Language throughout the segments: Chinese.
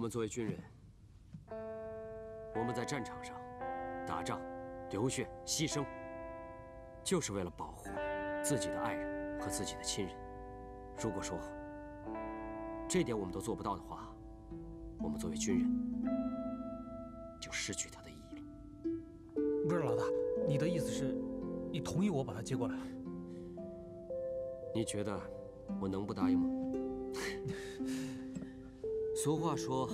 我们作为军人，我们在战场上打仗、流血、牺牲，就是为了保护自己的爱人和自己的亲人。如果说这点我们都做不到的话，我们作为军人就失去它的意义了。不是老大，你的意思是，你同意我把他接过来？你觉得我能不答应吗？俗话说：“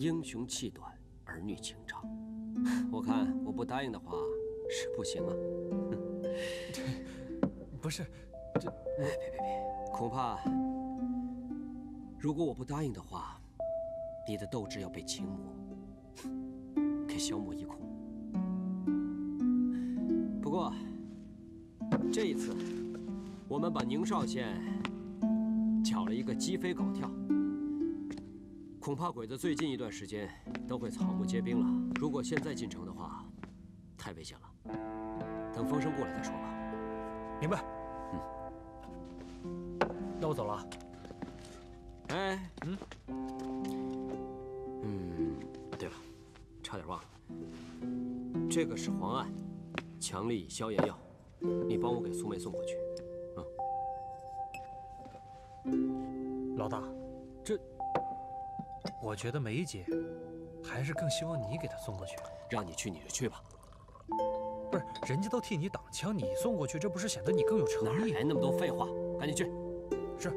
英雄气短，儿女情长。”我看我不答应的话是不行啊。不是，这哎别别别，恐怕如果我不答应的话，你的斗志要被秦魔 给消磨一空。不过这一次，我们把宁少县搅了一个鸡飞狗跳，恐怕鬼子最近一段时间都会草木皆兵了。如果现在进城的话，太危险了。等风声过来再说吧。明白。嗯。那我走了。哎，嗯，嗯，对了，差点忘了，这个是黄胺，强力消炎药，你帮我给苏梅送过去。老大，这，我觉得梅姐还是更希望你给她送过去。让你去你就去吧。不是，人家都替你挡枪，你送过去，这不是显得你更有诚意？哪来那么多废话？赶紧去。是。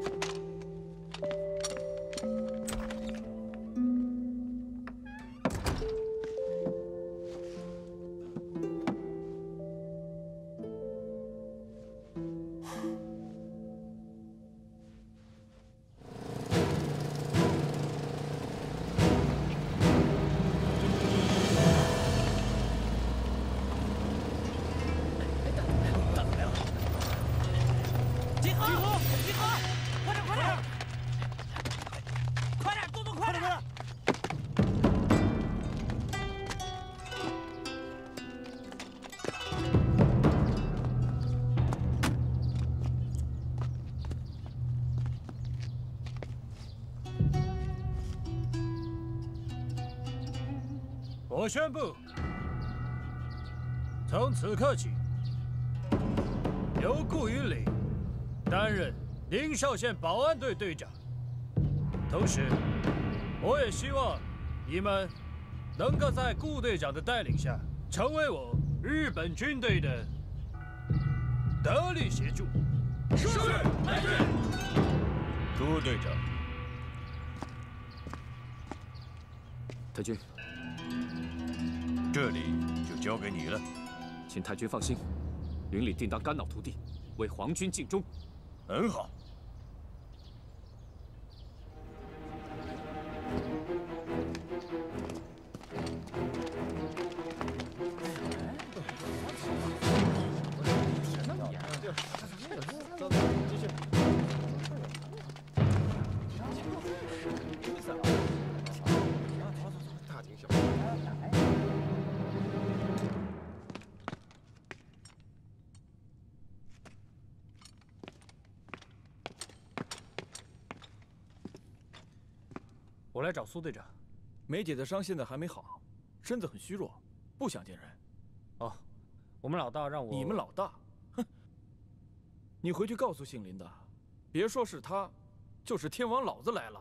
我宣布，从此刻起，由顾云岭担任宁少县保安队队长。同时，我也希望你们能够在顾队长的带领下，成为我日本军队的得力协助。是，太君。顾队长，太君。这里就交给你了，请太君放心，云里定当肝脑涂地，为皇军尽忠。很好。来找苏队长。梅姐的伤现在还没好，身子很虚弱，不想见人。哦，我们老大让我……你们老大？哼！你回去告诉姓林的，别说是他，就是天王老子来了，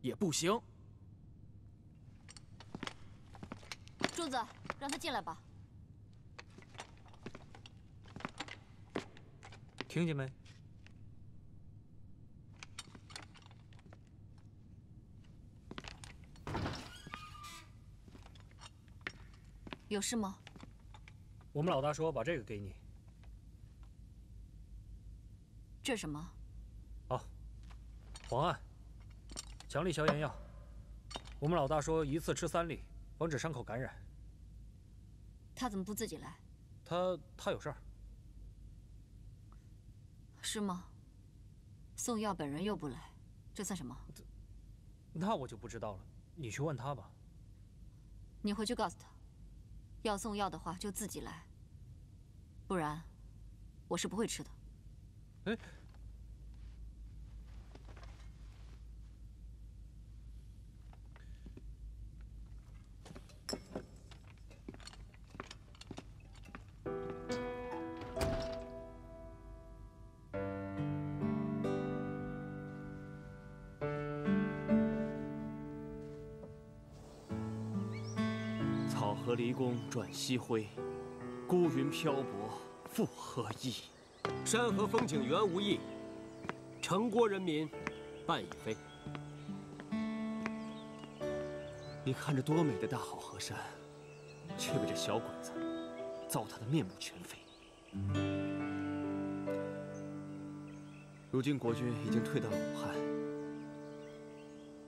也不行。柱子，让他进来吧。听见没？有事吗？我们老大说把这个给你。这什么？哦，黄胺，强力消炎药。我们老大说一次吃三粒，防止伤口感染。他怎么不自己来？他他有事儿。是吗？送药本人又不来，这算什么？那我就不知道了，你去问他吧。你回去告诉他。要送药的话，就自己来，不然我是不会吃的。哎，河离宫转西辉，孤云漂泊复何益？山河风景原无意，城郭人民半已非。你看着多美的大好河山，却被这小鬼子糟蹋的面目全非。如今国军已经退到了武汉，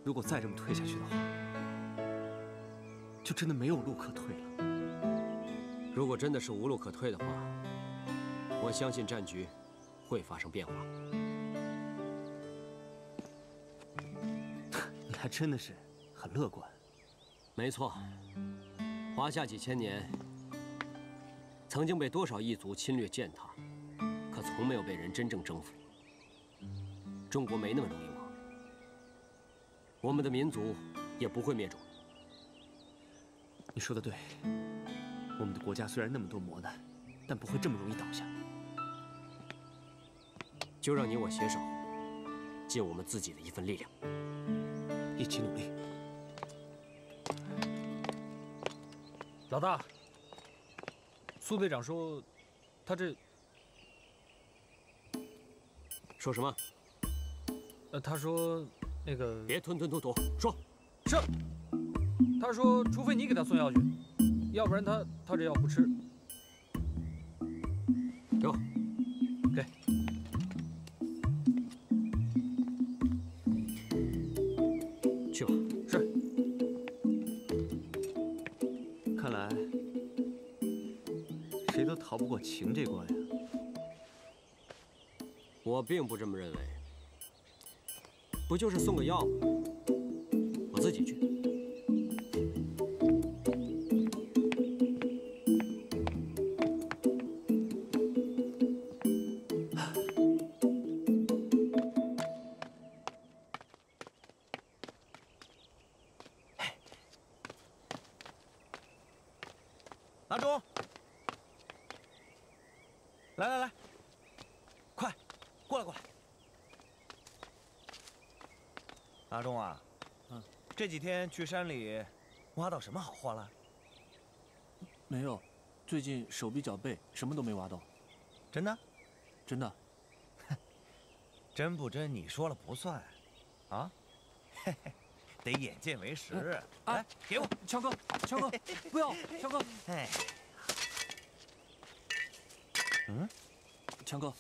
如果再这么退下去的话，就真的没有路可退了。如果真的是无路可退的话，我相信战局会发生变化。你还真的是很乐观。没错，华夏几千年，曾经被多少异族侵略践踏，可从没有被人真正征服。中国没那么容易亡，我们的民族也不会灭种。你说的对，我们的国家虽然那么多磨难，但不会这么容易倒下。就让你我携手，尽我们自己的一份力量，一起努力。老大，苏队长说，他这说什么？呃，他说那个别吞吞吐吐，说。是。他说，除非你给他送药去，要不然他他这药不吃。给我。给。去吧。是。看来谁都逃不过情这关呀。我并不这么认为。不就是送个药吗？我自己去。几天去山里挖到什么好货了？没有，最近手臂脚背什么都没挖到。真的？真的。真不真你说了不算，啊？嘿嘿，得眼见为实。来，给我，强哥，强哥，不要，强哥。哎。嗯，强哥，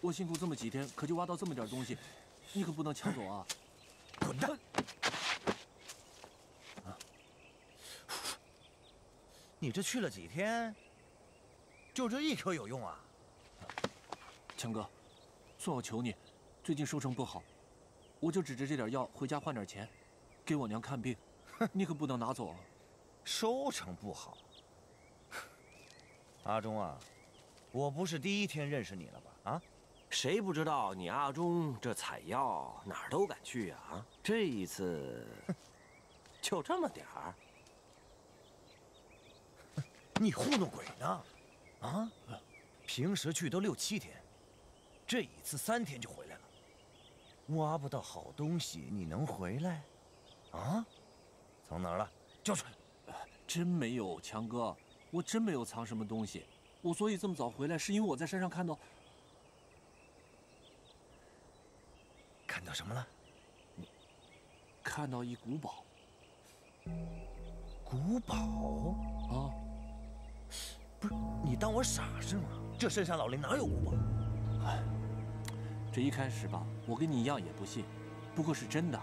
我辛苦这么几天，可就挖到这么点东西，你可不能抢走啊！滚蛋！你这去了几天，就这一颗有用啊？强哥，算我求你，最近收成不好，我就指着这点药回家换点钱，给我娘看病，你可不能拿走啊！收成不好，阿忠啊，我不是第一天认识你了吧？啊？谁不知道你阿忠这采药哪儿都敢去呀？啊，这一次 就这么点儿，你糊弄鬼呢？啊，平时去都六七天，这一次三天就回来了，挖不到好东西你能回来？啊？藏哪儿了？交出来！真没有，强哥，我真没有藏什么东西。我所以这么早回来，是因为我在山上看到。看到什么了？看到一古堡。古堡？啊！不是你当我傻是吗？这深山老林哪有古堡？哎，这一开始吧，我跟你一样也不信，不过是真的。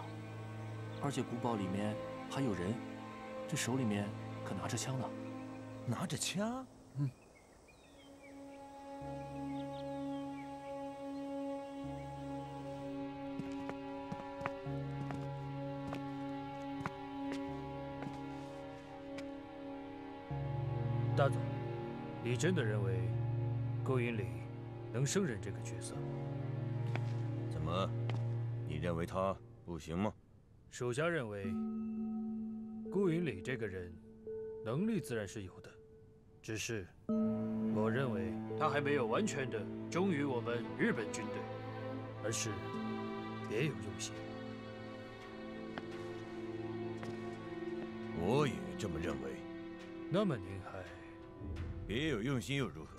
而且古堡里面还有人，这手里面可拿着枪呢。拿着枪？真的认为顾云里能胜任这个角色？怎么，你认为他不行吗？属下认为，顾云里这个人能力自然是有的，只是我认为他还没有完全的忠于我们日本军队，而是别有用心。我也这么认为。那么您还……别有用心又如何？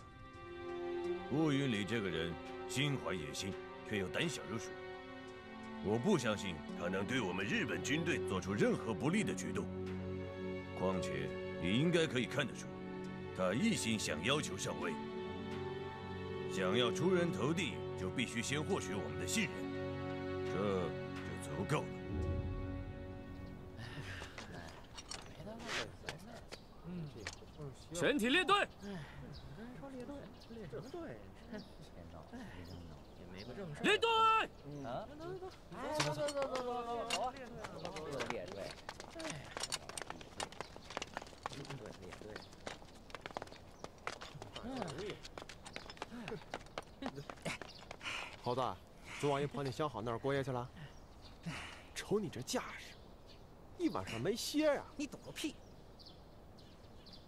顾云里这个人心怀野心，却又胆小如鼠。我不相信他能对我们日本军队做出任何不利的举动。况且，你应该可以看得出，他一心想要求上位，想要出人头地，就必须先获取我们的信任，这就足够了。全体列队！列队，列什么队？别闹，也没个正事。列队，走走走走走走走走，走啊！列队，列队，猴子，昨晚一朋友想好那儿过夜去了。瞅你这架势，一晚上没歇呀、你懂个屁！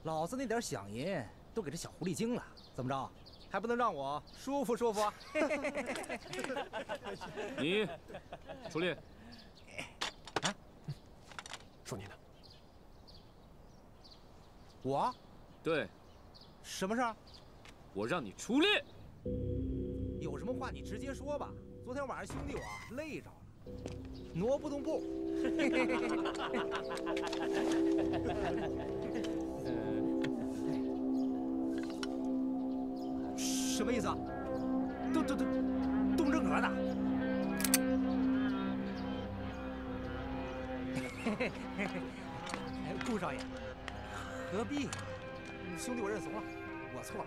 老子那点饷银都给这小狐狸精了，怎么着？还不能让我舒服舒服？你，出列。啊？说你呢？我？对。什么事儿？我让你出列。有什么话你直接说吧。昨天晚上兄弟我累着了，挪不动步。什么意思啊？动动动动真格的？顾少爷，何必？兄弟，我认怂了，我错了，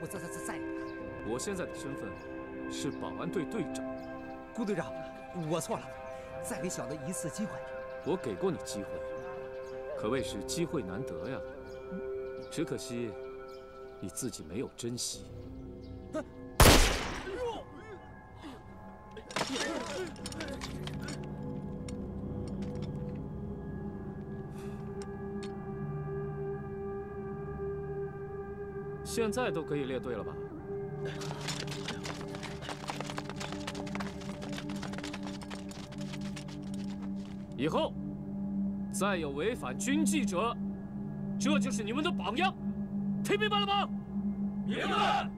我再再再再。我现在的身份是保安队队长，顾队长，我错了，再给小的一次机会。我给过你机会，可谓是机会难得呀。只可惜你自己没有珍惜。现在都可以列队了吧？以后再有违反军纪者，这就是你们的榜样，听明白了吗？明白。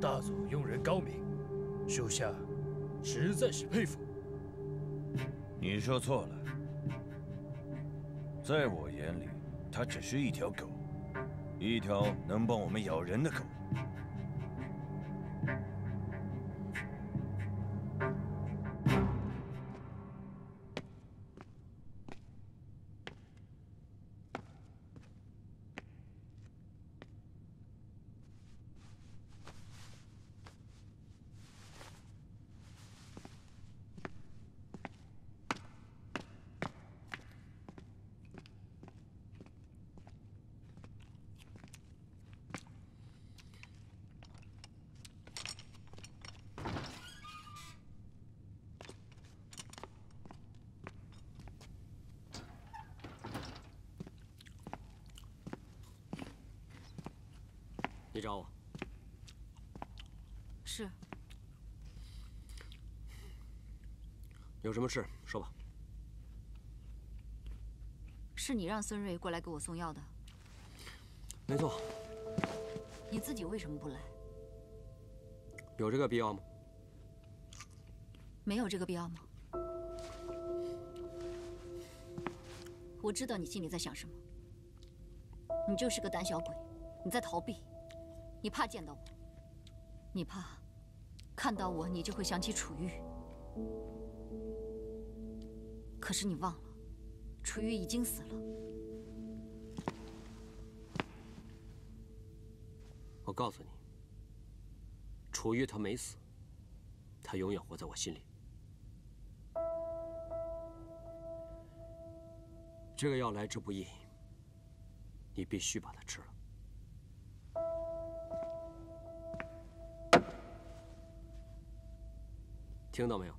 大佐用人高明，属下实在是佩服。你说错了，在我眼里，他只是一条狗，一条能帮我们咬人的狗。你找我？是。有什么事说吧。是你让孙瑞过来给我送药的？没错。你自己为什么不来？有这个必要吗？没有这个必要吗？我知道你心里在想什么。你就是个胆小鬼，你在逃避。你怕见到我，你怕看到我，你就会想起楚玉。可是你忘了，楚玉已经死了。我告诉你，楚玉他没死，他永远活在我心里。这个药来之不易，你必须把它吃了。听到没有？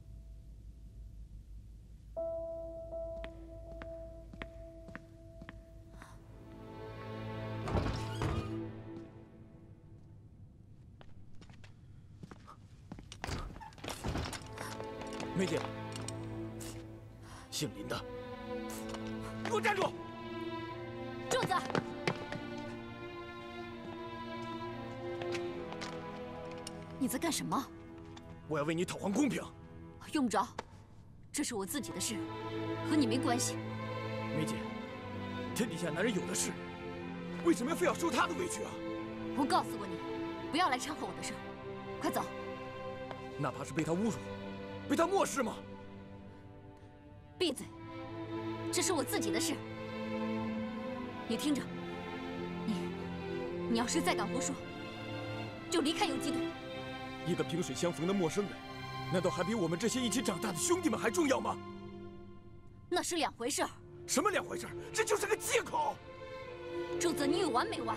梅姐，姓林的，给我站住！柱子，你在干什么？我要为你讨还公平。用不着，这是我自己的事，和你没关系。梅姐，天底下男人有的是，为什么非要受他的委屈啊？我告诉过你，不要来掺和我的事，快走。哪怕是被他侮辱，被他漠视吗？闭嘴！这是我自己的事，你听着。你，你要是再敢胡说，就离开游击队。一个萍水相逢的陌生人，难道还比我们这些一起长大的兄弟们还重要吗？那是两回事儿。什么两回事儿？这就是个借口。周泽，你有完没完？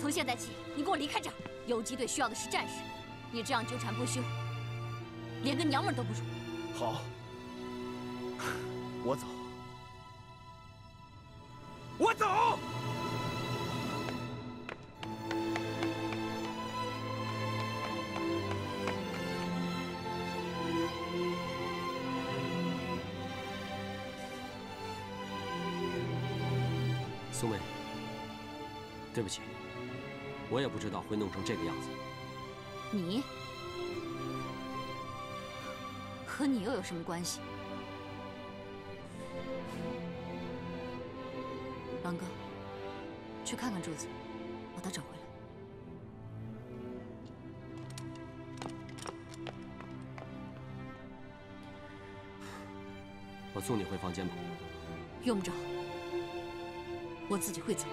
从现在起，你给我离开这儿。游击队需要的是战士，你这样纠缠不休，连个娘们都不如。好，我走，苏梅，对不起，我也不知道会弄成这个样子。你和你又有什么关系？狼哥，去看看柱子，把他找回来。我送你回房间吧。用不着，我自己会走。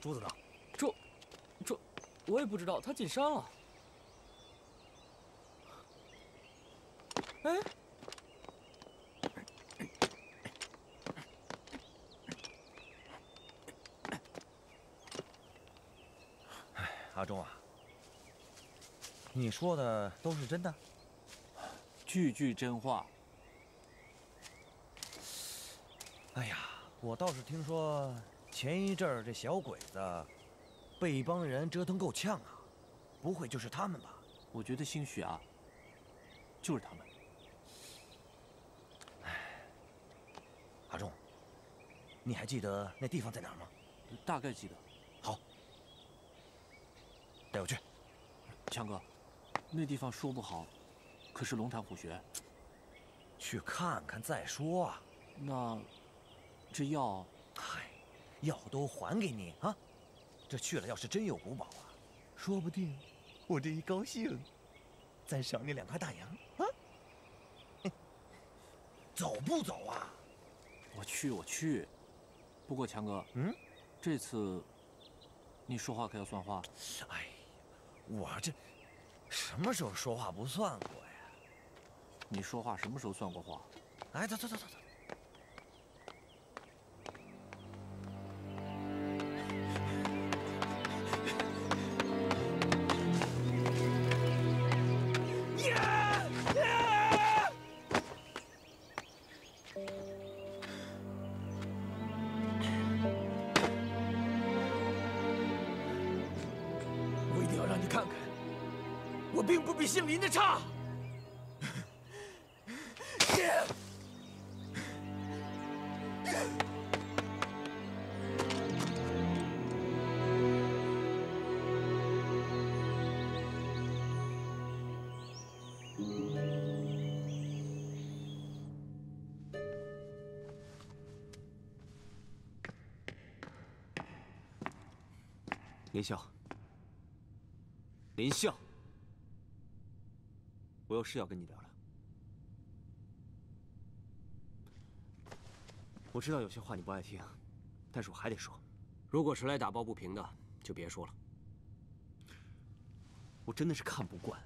珠子呢？这，这，我也不知道，他进山了。哎，阿忠啊，你说的都是真的？句句真话。哎呀，我倒是听说前一阵儿这小鬼子被一帮人折腾够呛啊，不会就是他们吧？我觉得兴许啊，就是他们。哎阿忠，你还记得那地方在哪儿吗？大概记得。好，带我去。强哥，那地方说不好，可是龙潭虎穴。去看看再说啊。那这药，嗨，药都还给你啊。这去了，要是真有古堡啊，说不定我这一高兴，再赏你两块大洋啊。走不走啊？我去，我去。不过强哥，嗯，这次你说话可要算话。哎，我这什么时候说话不算过呀？你说话什么时候算过话？哎，走走走走走。比姓林的差。林笑，林笑，我有事要跟你聊聊。我知道有些话你不爱听，但是我还得说。如果是来打抱不平的，就别说了。我真的是看不惯。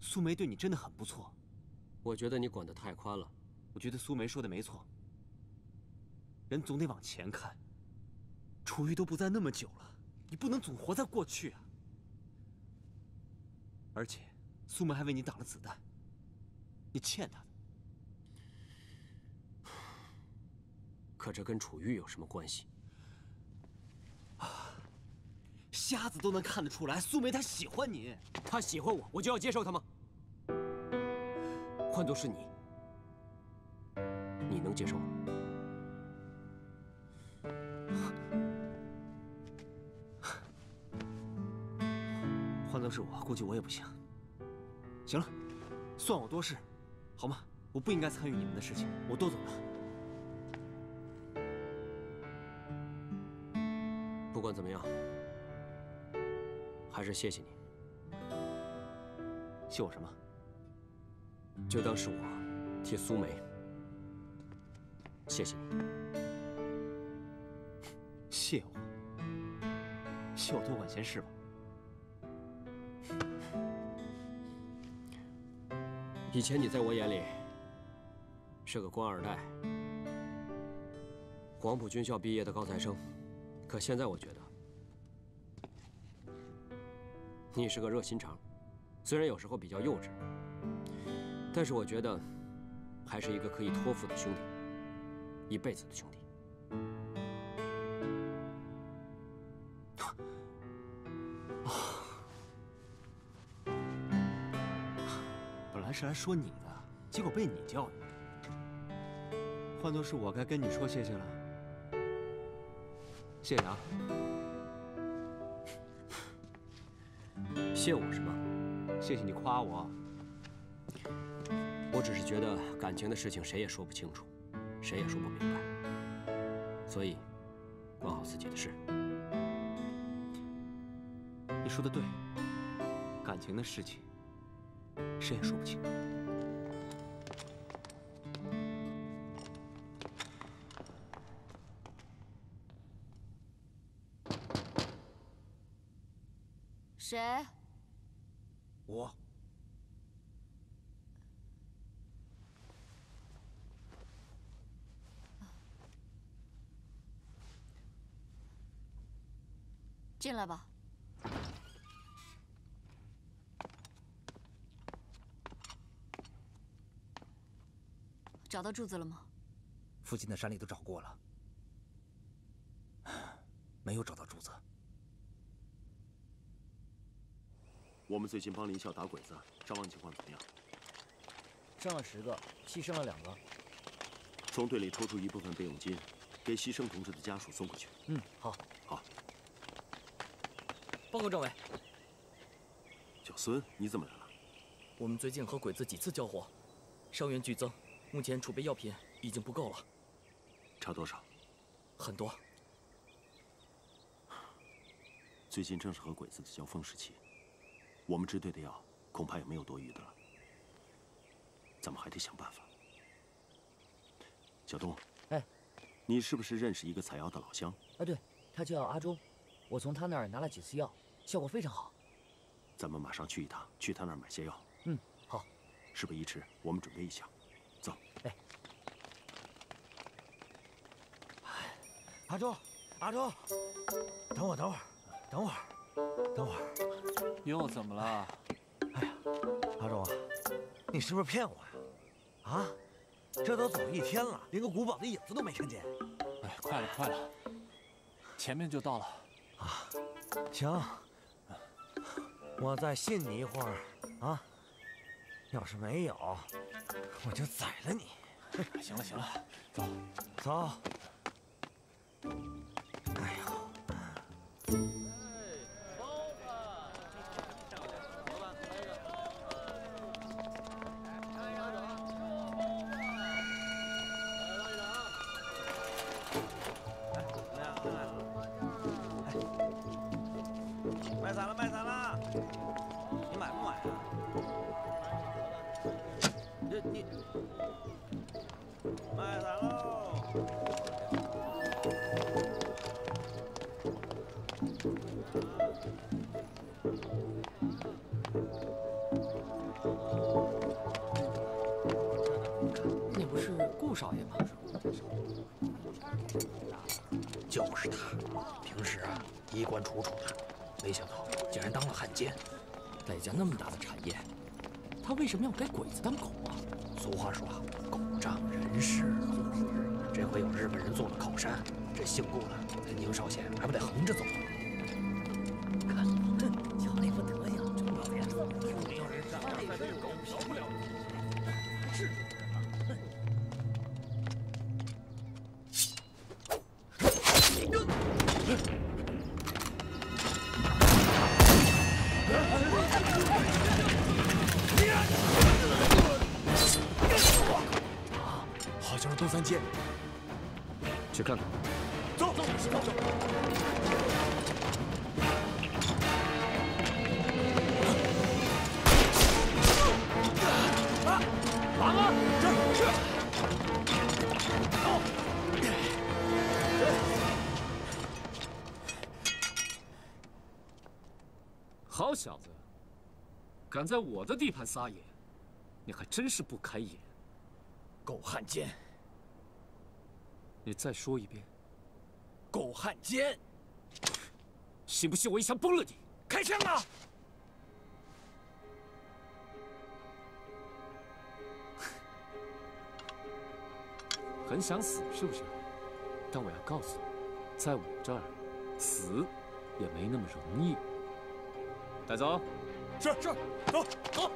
苏梅对你真的很不错，我觉得你管得太宽了。我觉得苏梅说的没错，人总得往前看。楚玉都不在那么久了，你不能总活在过去啊！而且，苏梅还为你挡了子弹，你欠她的。可这跟楚玉有什么关系？啊！瞎子都能看得出来，苏梅她喜欢你，她喜欢我，我就要接受她吗？换做是你，你能接受吗？换做是我，估计我也不行。行了，算我多事，好吗？我不应该参与你们的事情，我多走了。不管怎么样，还是谢谢你。谢我什么？就当是我替苏梅谢谢你。谢我？谢我多管闲事吧。以前你在我眼里是个官二代，黄埔军校毕业的高材生，可现在我觉得你是个热心肠，虽然有时候比较幼稚，但是我觉得还是一个可以托付的兄弟，一辈子的兄弟。是来说你的，结果被你教育。换做是我，该跟你说谢谢了。谢谢啊！谢我什么？谢谢你夸我。我只是觉得感情的事情谁也说不清楚，谁也说不明白，所以管好自己的事。你说的对，感情的事情。谁也说不清。谁？我。进来吧。找到柱子了吗？附近的山里都找过了，没有找到柱子。我们最近帮林校打鬼子，伤亡情况怎么样？伤了十个，牺牲了两个。从队里抽出一部分备用金，给牺牲同志的家属送过去。嗯，好，好。报告政委。小孙，你怎么来了？我们最近和鬼子几次交火，伤员剧增。目前储备药品已经不够了，差多少？很多。最近正是和鬼子的交锋时期，我们支队的药恐怕也没有多余的了，咱们还得想办法。小东，哎，你是不是认识一个采药的老乡？啊，对，他叫阿忠，我从他那儿拿了几次药，效果非常好。咱们马上去一趟，去他那儿买些药。嗯，好。事不宜迟，我们准备一下。走，哎，阿忠，阿忠，等我，等会儿，等会儿，等会儿，又怎么了？哎呀，阿忠啊，你是不是骗我呀？啊，这都走一天了，连个古堡的影子都没看见。哎，快了，快了，前面就到了。啊，行，我再信你一会儿啊。要是没有，我就宰了你！行了行了，走走。哎呦！关楚楚的，没想到竟然当了汉奸。戴家那么大的产业，他为什么要给鬼子当狗啊？俗话说，狗仗人势。这回有日本人做了靠山，这姓顾的在宁少县还不得横着走？小子，敢在我的地盘撒野，你还真是不开眼。狗汉奸！你再说一遍。狗汉奸！信不信我一枪崩了你？开枪啊！很想死是不是？但我要告诉你，在我这儿，死也没那么容易。带走。是是，走走。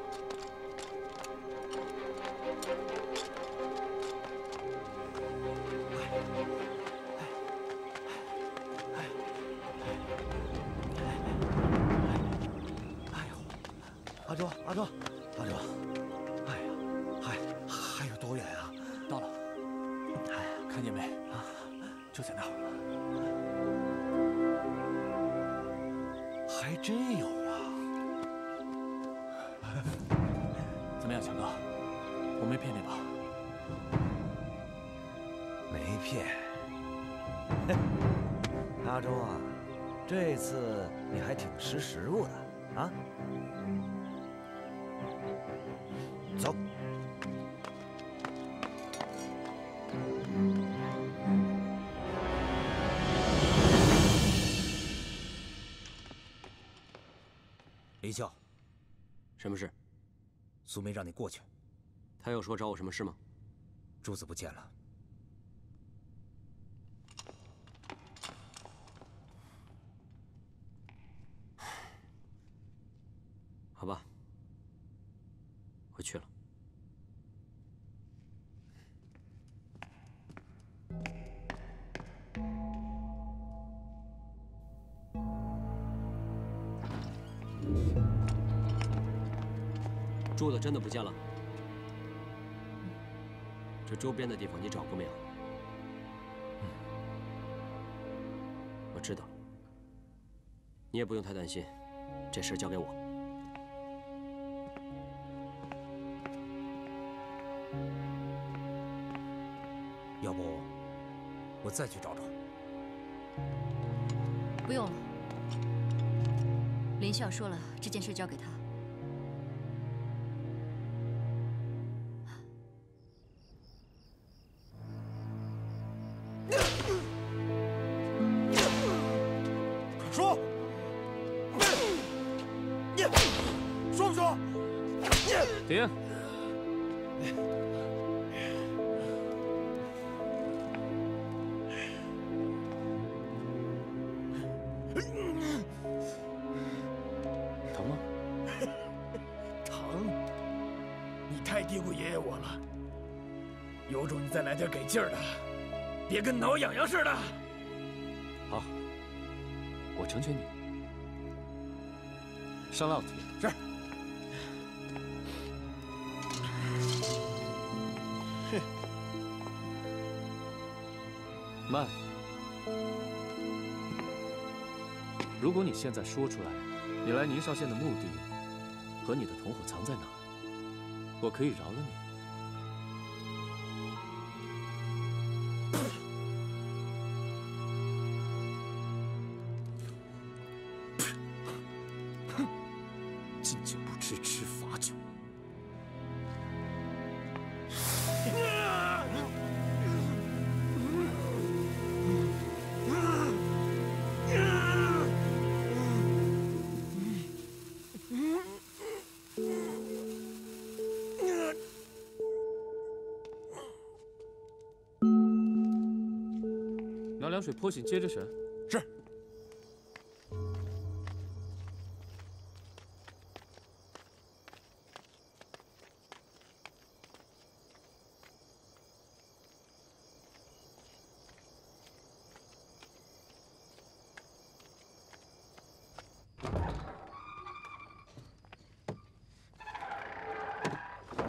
这次你还挺识时务的啊！走。林笑，什么事？苏梅让你过去。他又说找我什么事吗？珠子不见了。好吧，回去了。柱子真的不见了？这周边的地方你找过没有？我知道了，你也不用太担心，这事交给我。我再去找找。不用了，林笑说了，这件事交给他。说，你说不说？停！点给劲儿的，别跟挠痒痒似的。好，我成全你。上烙铁。是。哼。慢。如果你现在说出来，你来宁绍县的目的和你的同伙藏在哪儿，我可以饶了你。水泼醒，接着审。是。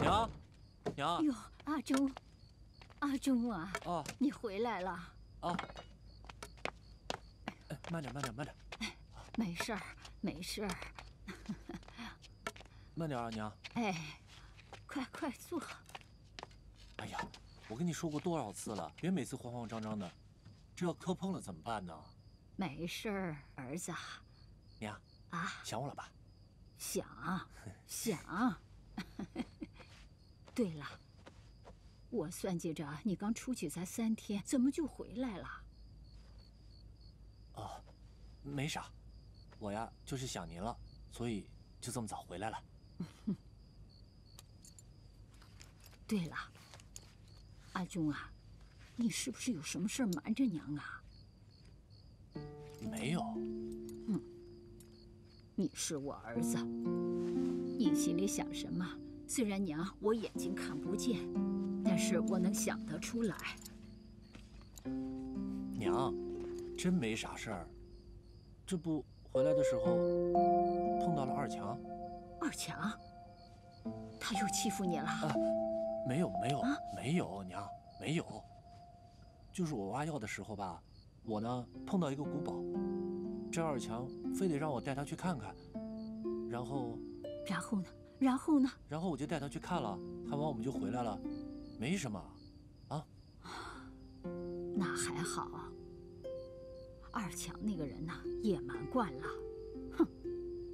娘，娘。哎呦，阿忠，阿忠啊！哦，你回来了。哦。哎，慢点，慢点，慢点。没事儿，没事儿。慢点啊，娘。哎，快快坐。哎呀，我跟你说过多少次了，别每次慌慌张张的，这要磕碰了怎么办呢？没事儿，儿子。娘。啊。想我了吧？想，想。对了，我算计着你刚出去才三天，怎么就回来了？哦，没啥，我呀就是想您了，所以就这么早回来了。对了，阿忠啊，你是不是有什么事瞒着娘啊？没有。嗯，你是我儿子，你心里想什么？虽然娘我眼睛看不见，但是我能想得出来。娘，真没啥事儿。这不回来的时候碰到了二强。二强？他又欺负你了？啊，没有没有、啊、没有，娘没有。就是我挖药的时候吧，我呢碰到一个古堡，这二强非得让我带他去看看，然后，然后呢？然后呢？然后我就带他去看了，看完我们就回来了，没什么，啊。那还好。二强那个人呐，野蛮惯了，哼，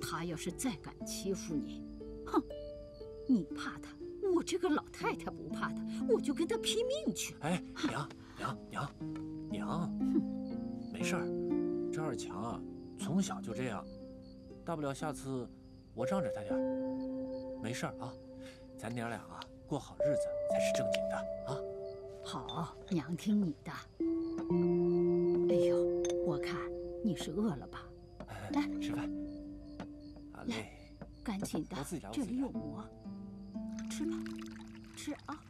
他要是再敢欺负你，哼，你怕他，我这个老太太不怕他，我就跟他拼命去。哎，娘娘娘娘，哼没事儿，这二强啊，从小就这样，大不了下次我让着他点儿。没事儿啊，咱娘俩啊过好日子才是正经的啊。好，娘听你的。我看你是饿了吧？来吃饭。好嘞。来，赶紧的，这里有馍，吃吧，吃啊。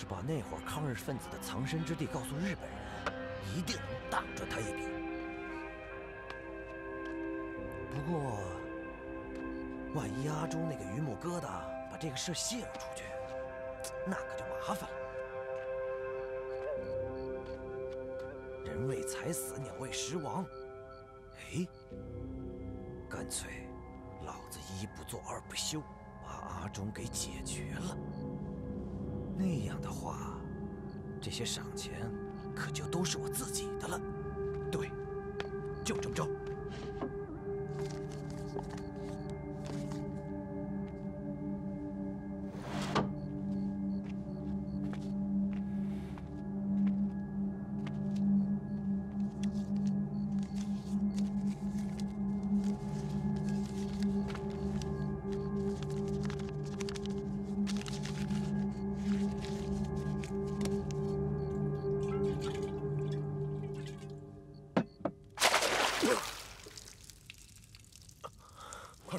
是把那伙抗日分子的藏身之地告诉日本人，一定能大赚他一笔。不过，万一阿忠那个榆木疙瘩把这个事泄露出去，那可就麻烦了。人为财死，鸟为食亡。哎，干脆老子一不做二不休，把阿忠给解决了。那样的话，这些赏钱可就都是我自己的了。对，就这么着。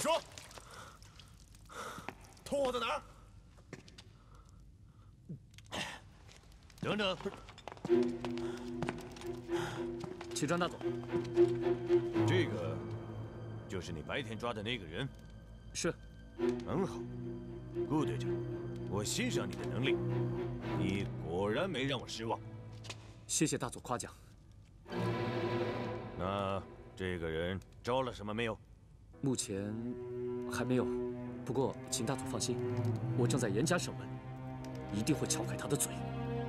说，通货在哪儿？等等，启张大佐，这个就是你白天抓的那个人。是，很好，顾队长，我欣赏你的能力，你果然没让我失望。谢谢大佐夸奖。那这个人招了什么没有？目前还没有，不过请大佐放心，我正在严加审问，一定会撬开他的嘴。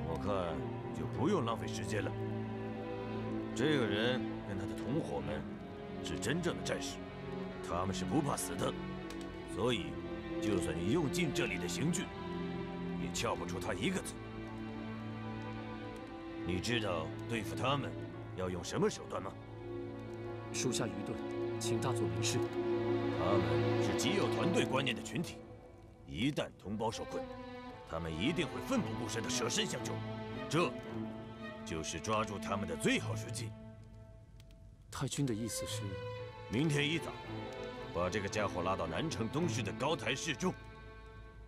我看就不用浪费时间了。这个人跟他的同伙们是真正的战士，他们是不怕死的。所以，就算你用尽这里的刑具，也撬不出他一个字。你知道对付他们要用什么手段吗？属下愚钝，请大佐明示。他们是极有团队观念的群体，一旦同胞受困，他们一定会奋不顾身的舍身相救。这，就是抓住他们的最好时机。太君的意思是，明天一早，把这个家伙拉到南城东市的高台示众。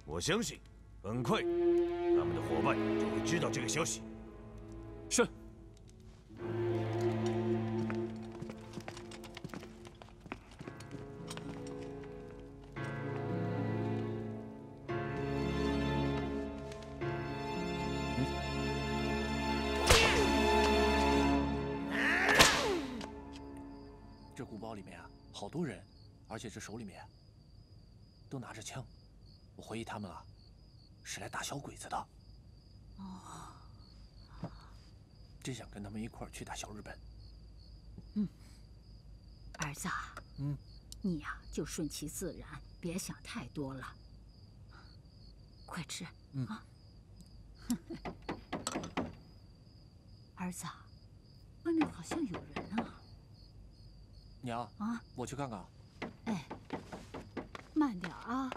我相信，很快，他们的伙伴就会知道这个消息。是。这手里面都拿着枪，我怀疑他们啊是来打小鬼子的。哦，真想跟他们一块儿去打小日本。嗯，儿子，嗯，你呀就顺其自然，别想太多了。快吃，嗯啊。儿子，外面好像有人啊。娘啊，我去看看。哎，慢点啊。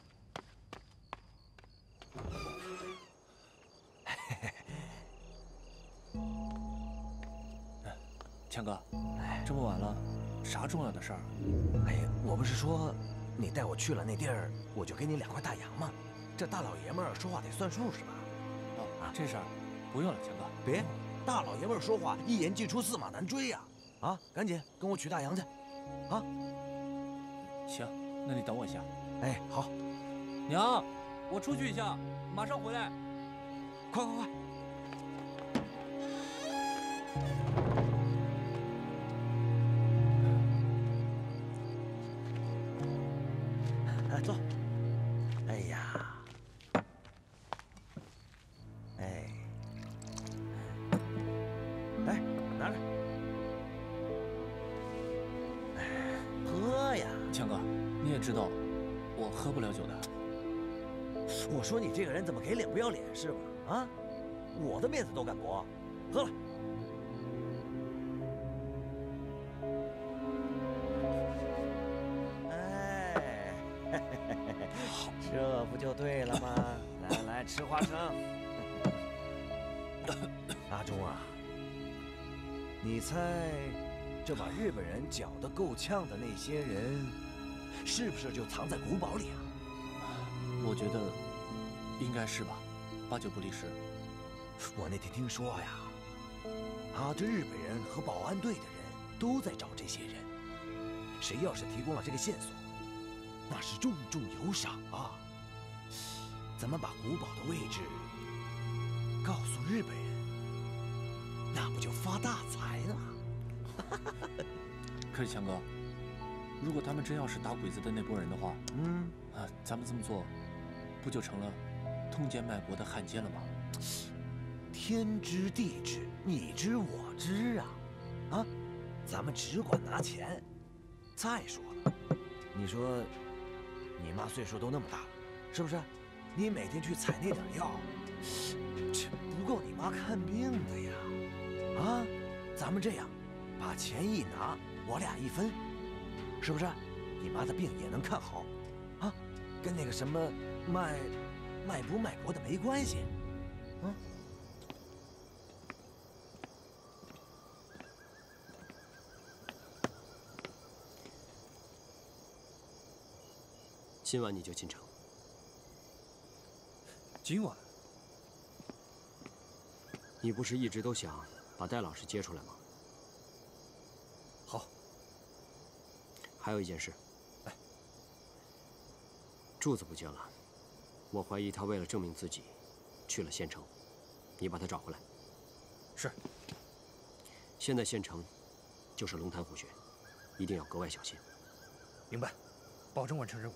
强哥，这么晚了，啥重要的事儿？哎，我不是说你带我去了那地儿，我就给你两块大洋吗？这大老爷们儿说话得算数是吧？啊，这事儿不用了，强哥。别，大老爷们儿说话一言既出驷马难追呀！啊，赶紧跟我取大洋去，啊！行，那你等我一下。哎，好。娘，我出去一下，马上回来。快快快！都敢驳，喝了。哎，这不就对了吗？来来，吃花生。阿忠啊，你猜，这把日本人搅得够呛的那些人，是不是就藏在古堡里啊？我觉得应该是吧，八九不离十。我那天听说呀，啊，这日本人和保安队的人都在找这些人。谁要是提供了这个线索，那是重重有赏啊！咱们把古堡的位置告诉日本人，那不就发大财了？可是强哥，如果他们真要是打鬼子的那波人的话，嗯，啊，咱们这么做，不就成了通奸卖国的汉奸了吗？天知地知，你知我知啊！啊，咱们只管拿钱。再说了，你说你妈岁数都那么大了，是不是？你每天去采那点药，这不够你妈看病的呀！啊，咱们这样，把钱一拿，我俩一分，是不是？你妈的病也能看好，啊，跟那个什么卖卖不卖国的没关系，啊。今晚你就进城。今晚？你不是一直都想把戴老师接出来吗？好。还有一件事。哎。柱子不见了，我怀疑他为了证明自己，去了县城。你把他找回来。是。现在县城就是龙潭虎穴，一定要格外小心。明白，保证完成任务。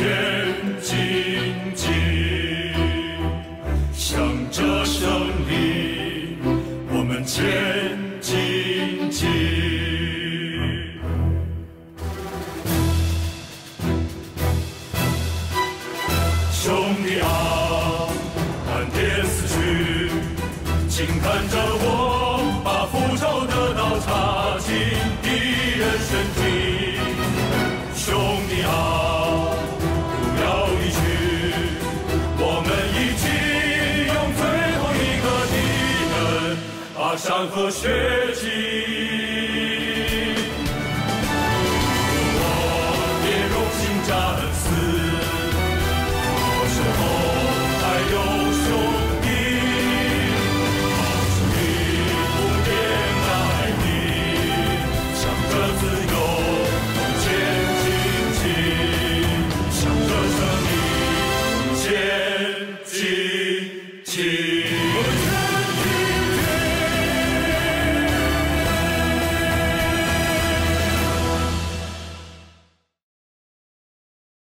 我 scel